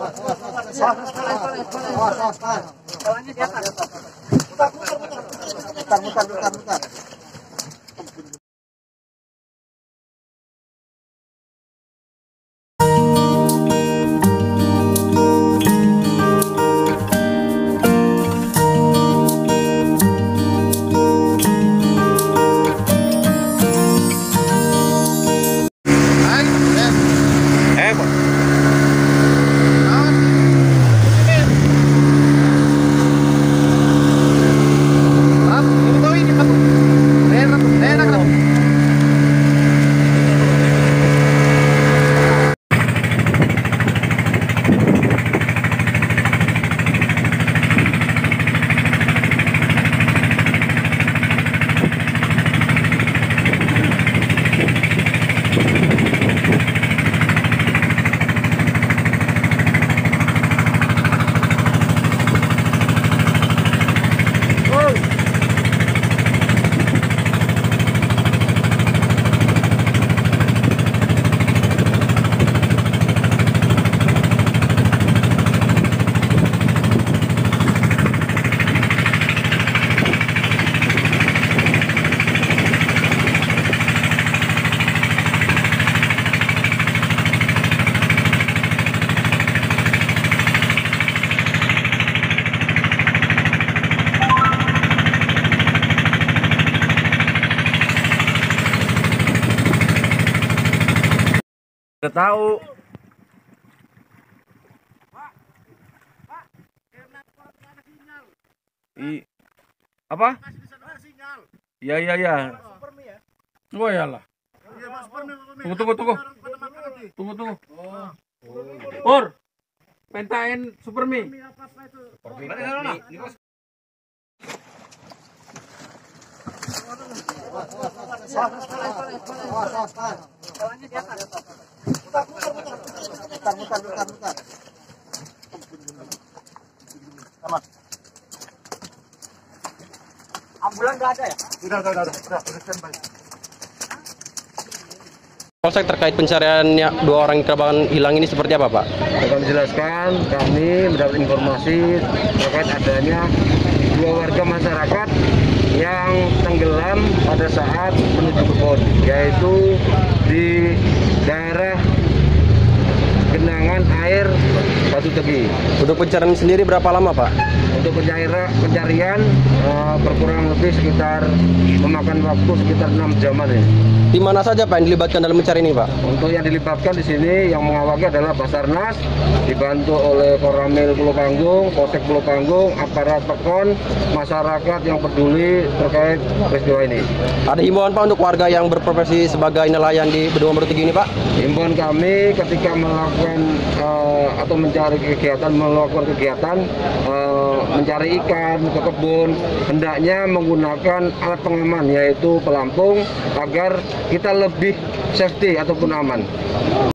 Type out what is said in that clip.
Mutar, mutar, mutar, mutar. Eh, Udah tahu. I apa? Iya iya iya. Oh iyalah. Tunggu tunggu tunggu. Tunggu tunggu. Pur. Pentain Supermi. Mutar, mutar, mutar, mutar. Ambulan ada ya? Polsek terkait pencariannya dua orang korban hilang ini seperti apa, Pak? Kami jelaskan, kami mendapat informasi terkait adanya dua warga masyarakat yang tenggelam pada saat menuju kebun, yaitu di daerah genangan air Batu Tegi. Untuk pencarian sendiri berapa lama, Pak? Untuk pencarian, pencarian eh, berkurang lebih sekitar memakan waktu sekitar 6 jaman ya. Di mana saja, Pak, yang dilibatkan dalam mencari ini, Pak? Untuk yang dilibatkan di sini yang mengawaki adalah Basarnas dibantu oleh Koramil Pulau Panggung, Polsek Pulau Panggung, aparat Pekon, masyarakat yang peduli terkait peristiwa ini. Ada himbauan, Pak, untuk warga yang berprofesi sebagai nelayan di Bendungan Baru Tegi ini, Pak? Himbauan kami ketika melakukan eh, atau mencari kegiatan melakukan kegiatan eh, mencari ikan ke kebun hendaknya menggunakan alat pengaman yaitu pelampung agar kita lebih safety ataupun aman.